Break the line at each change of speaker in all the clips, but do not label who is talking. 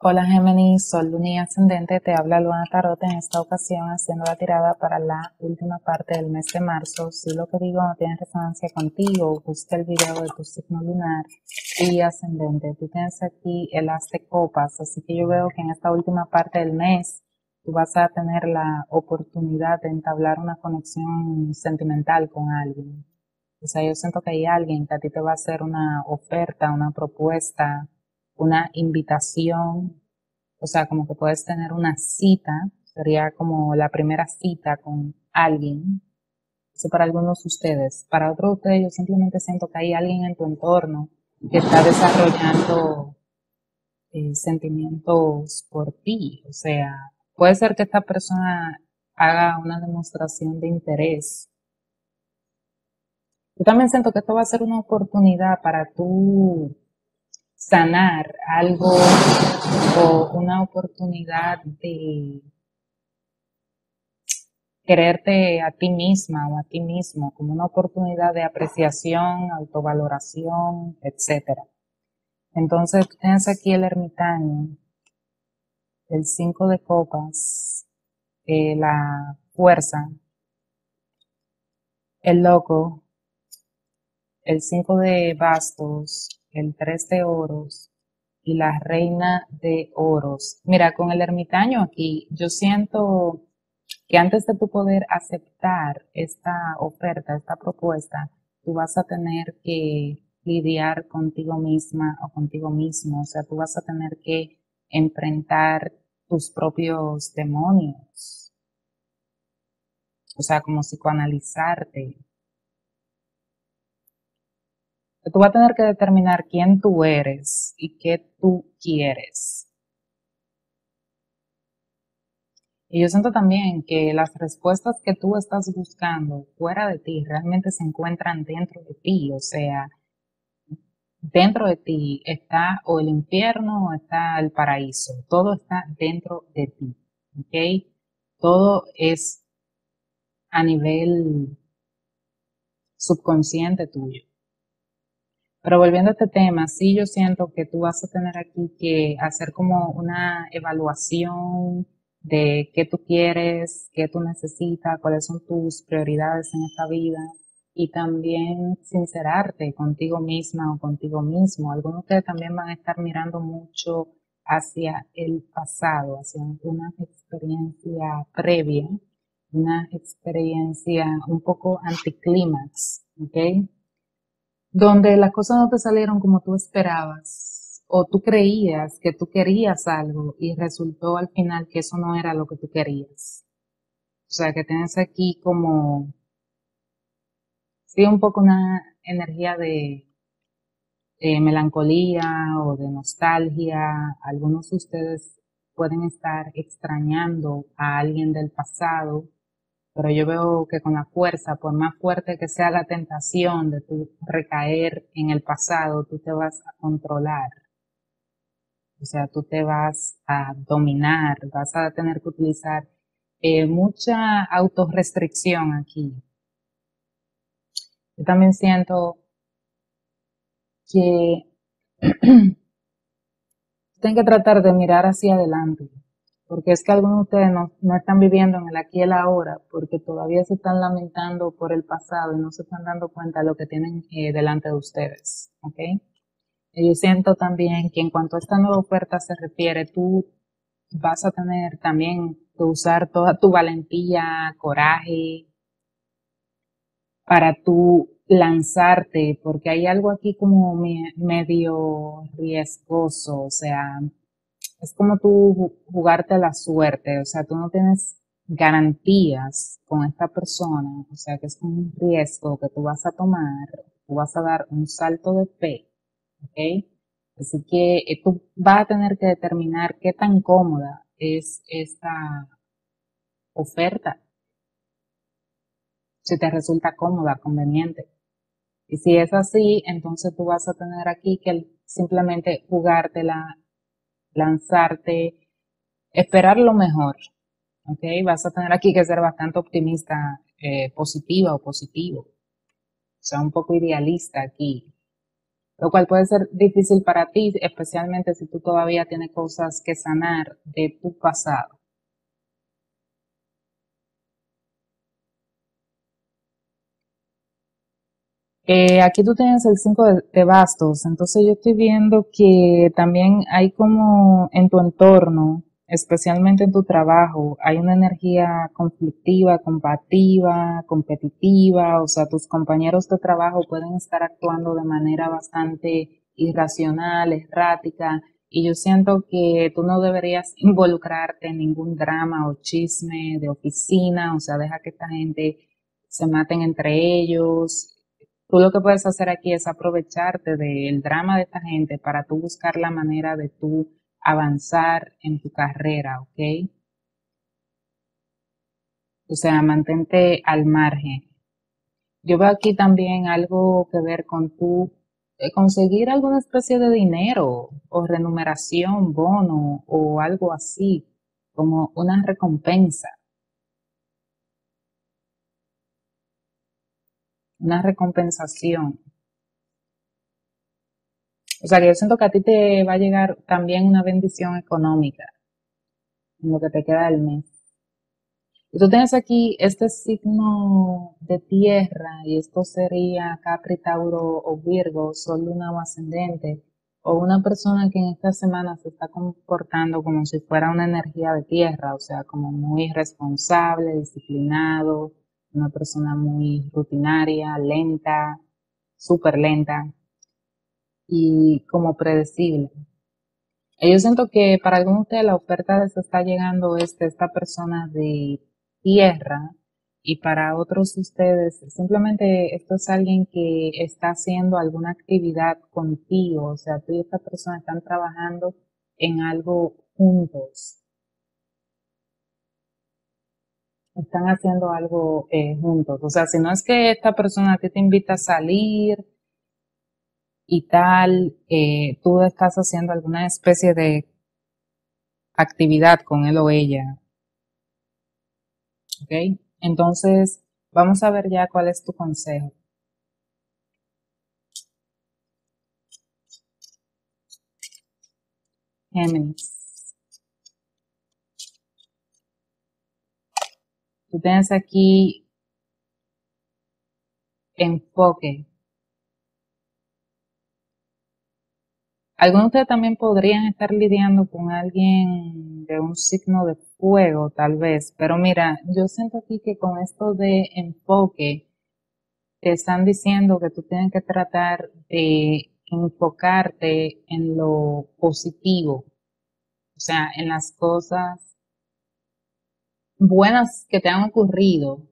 Hola Géminis, Sol, Luna y Ascendente, te habla Luna Tarot en esta ocasión haciendo la tirada para la última parte del mes de marzo. Si lo que digo no tiene resonancia contigo, busca el video de tu signo lunar y ascendente. Tú tienes aquí el as de copas, así que yo veo que en esta última parte del mes tú vas a tener la oportunidad de entablar una conexión sentimental con alguien. O sea, yo siento que hay alguien que a ti te va a hacer una oferta, una propuesta, una invitación, o sea, como que puedes tener una cita, sería como la primera cita con alguien. Eso para algunos de ustedes. Para otros de ustedes, yo simplemente siento que hay alguien en tu entorno que está desarrollando eh, sentimientos por ti. O sea, puede ser que esta persona haga una demostración de interés. Yo también siento que esto va a ser una oportunidad para tú sanar algo o una oportunidad de quererte a ti misma o a ti mismo como una oportunidad de apreciación, autovaloración, etc. Entonces, tienes aquí el ermitaño, el cinco de copas, eh, la fuerza, el loco, el cinco de bastos, el tres de oros y la reina de oros. Mira, con el ermitaño aquí, yo siento que antes de tu poder aceptar esta oferta, esta propuesta, tú vas a tener que lidiar contigo misma o contigo mismo. O sea, tú vas a tener que enfrentar tus propios demonios. O sea, como psicoanalizarte, tú vas a tener que determinar quién tú eres y qué tú quieres. Y yo siento también que las respuestas que tú estás buscando fuera de ti realmente se encuentran dentro de ti. O sea, dentro de ti está o el infierno o está el paraíso. Todo está dentro de ti. ¿Ok? Todo es a nivel subconsciente tuyo. Pero volviendo a este tema, sí yo siento que tú vas a tener aquí que hacer como una evaluación de qué tú quieres, qué tú necesitas, cuáles son tus prioridades en esta vida y también sincerarte contigo misma o contigo mismo. Algunos de ustedes también van a estar mirando mucho hacia el pasado, hacia una experiencia previa, una experiencia un poco anticlímax, ¿ok? Donde las cosas no te salieron como tú esperabas o tú creías que tú querías algo y resultó al final que eso no era lo que tú querías. O sea, que tienes aquí como, sí, un poco una energía de, de melancolía o de nostalgia. Algunos de ustedes pueden estar extrañando a alguien del pasado pero yo veo que con la fuerza, por más fuerte que sea la tentación de tu recaer en el pasado, tú te vas a controlar. O sea, tú te vas a dominar, vas a tener que utilizar eh, mucha autorrestricción aquí. Yo también siento que tienen que tratar de mirar hacia adelante porque es que algunos de ustedes no, están viviendo en el aquí y el ahora, porque todavía se están lamentando por el pasado y no se están dando cuenta de lo que tienen eh, delante de ustedes, ¿ok? Y yo siento también que en cuanto a esta nueva oferta se refiere, tú vas a tener también que usar toda tu valentía, coraje, para tú lanzarte, porque hay algo aquí como medio riesgoso, o sea, es como tú jugarte la suerte, o sea, tú no tienes garantías con esta persona, o sea, que es un riesgo que tú vas a tomar, tú vas a dar un salto de fe, ¿ok? Así que eh, tú vas a tener que determinar qué tan cómoda es esta oferta, si te resulta cómoda, conveniente. Y si es así, entonces tú vas a tener aquí que simplemente jugártela lanzarte, esperar lo mejor. ¿Ok? Vas a tener aquí que ser bastante optimista, eh, positiva o positivo. O sea, un poco idealista aquí. lo cual puede ser difícil para ti, especialmente si tú todavía tienes cosas que sanar de tu pasado. Eh, aquí tú tienes el 5 de, bastos, entonces yo estoy viendo que también hay como en tu entorno, especialmente en tu trabajo, hay una energía conflictiva, combativa, competitiva, o sea, tus compañeros de trabajo pueden estar actuando de manera bastante irracional, errática, y yo siento que tú no deberías involucrarte en ningún drama o chisme de oficina, o sea, deja que esta gente se maten entre ellos, Tú lo que puedes hacer aquí es aprovecharte del drama de esta gente para tú buscar la manera de tú avanzar en tu carrera, ¿ok? O sea, mantente al margen. Yo veo aquí también algo que ver con tú eh, conseguir alguna especie de dinero o remuneración, bono o algo así, como una recompensa. Una recompensación. O sea, que yo siento que a ti te va a llegar también una bendición económica en lo que te queda del mes. Y tú tienes aquí este signo de tierra, y esto sería Capri, Tauro o Virgo, Sol, Luna o Ascendente, o una persona que en esta semana se está comportando como si fuera una energía de tierra, o sea, como muy responsable, disciplinado, una persona muy rutinaria, lenta, súper lenta y como predecible. Yo siento que para algunos de ustedes la oferta les está llegando este, esta persona de tierra y para otros de ustedes simplemente esto es alguien que está haciendo alguna actividad contigo, o sea, tú y esta persona están trabajando en algo juntos. Están haciendo algo eh, juntos. O sea, si no es que esta persona te invita a salir y tal, eh, tú estás haciendo alguna especie de actividad con él o ella. ¿Ok? Entonces, vamos a ver ya cuál es tu consejo. Géminis. Tú tienes aquí enfoque. Algunos de ustedes también podrían estar lidiando con alguien de un signo de fuego, tal vez. Pero mira, yo siento aquí que con esto de enfoque, te están diciendo que tú tienes que tratar de enfocarte en lo positivo. O sea, en las cosas buenas que te han ocurrido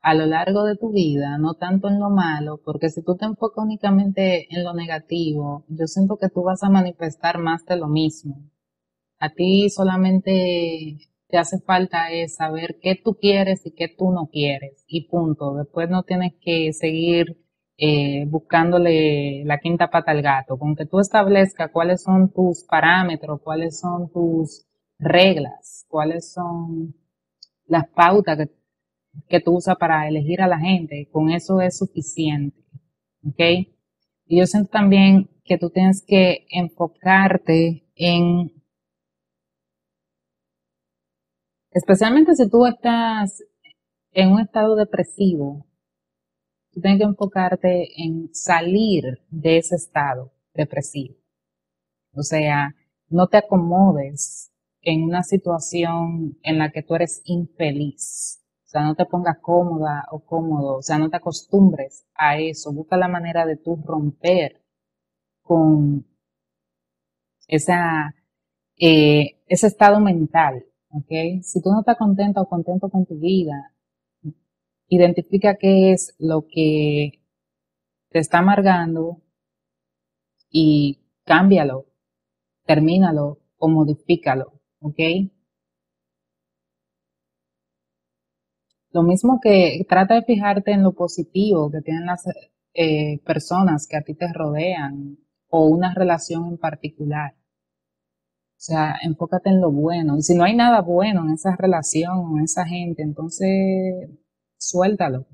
a lo largo de tu vida, no tanto en lo malo, porque si tú te enfocas únicamente en lo negativo, yo siento que tú vas a manifestar más de lo mismo. A ti solamente te hace falta es saber qué tú quieres y qué tú no quieres y punto. Después no tienes que seguir eh, buscándole la quinta pata al gato. Con que tú establezcas cuáles son tus parámetros, cuáles son tus reglas, cuáles son las pautas que, que tú usas para elegir a la gente, con eso es suficiente. ¿Ok? Y yo siento también que tú tienes que enfocarte en, especialmente si tú estás en un estado depresivo, tú tienes que enfocarte en salir de ese estado depresivo. O sea, no te acomodes en una situación en la que tú eres infeliz. O sea, no te pongas cómoda o cómodo, o sea, no te acostumbres a eso. Busca la manera de tú romper con esa, eh, ese estado mental, ¿ok? Si tú no estás contenta o contento con tu vida, identifica qué es lo que te está amargando y cámbialo, termínalo o modifícalo. ¿Ok? Lo mismo que trata de fijarte en lo positivo que tienen las eh, personas que a ti te rodean o una relación en particular. O sea, enfócate en lo bueno. Y si no hay nada bueno en esa relación o en esa gente, entonces suéltalo.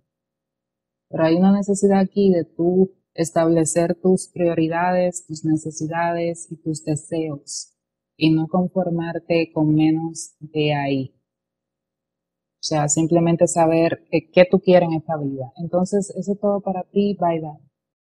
Pero hay una necesidad aquí de tú establecer tus prioridades, tus necesidades y tus deseos y no conformarte con menos de ahí. O sea, simplemente saber qué tú quieres en esta vida. Entonces, eso es todo para ti. Bye bye.